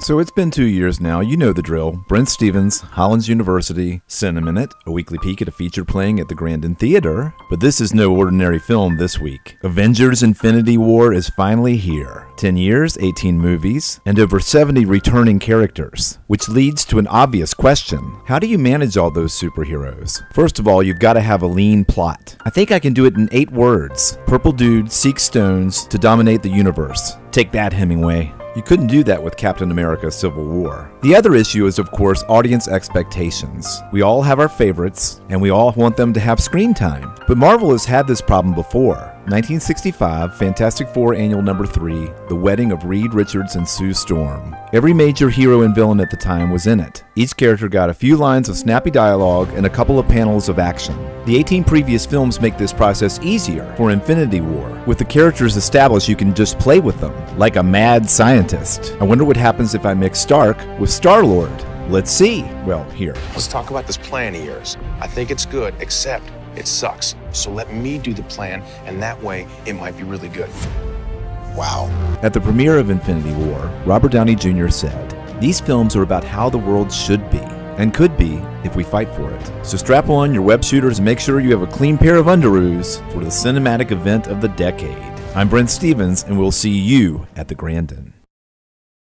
So it's been two years now, you know the drill. Brent Stevens, Hollins University, Cineminute, a weekly peek at a feature playing at the Grandin Theater. But this is no ordinary film this week. Avengers Infinity War is finally here. 10 years, 18 movies, and over 70 returning characters. Which leads to an obvious question How do you manage all those superheroes? First of all, you've got to have a lean plot. I think I can do it in eight words Purple Dude seeks stones to dominate the universe. Take that, Hemingway. You couldn't do that with Captain America Civil War. The other issue is, of course, audience expectations. We all have our favorites, and we all want them to have screen time. But Marvel has had this problem before. 1965, Fantastic Four Annual Number 3, The Wedding of Reed Richards and Sue Storm. Every major hero and villain at the time was in it. Each character got a few lines of snappy dialogue and a couple of panels of action. The 18 previous films make this process easier for Infinity War. With the characters established, you can just play with them, like a mad scientist. I wonder what happens if I mix Stark with Star Lord. Let's see. Well, here. Let's talk about this plan of yours. I think it's good, except it sucks. So let me do the plan, and that way it might be really good. Wow. At the premiere of Infinity War, Robert Downey Jr. said, These films are about how the world should be and could be if we fight for it. So strap on your web shooters and make sure you have a clean pair of underoos for the cinematic event of the decade. I'm Brent Stevens, and we'll see you at the Grandin.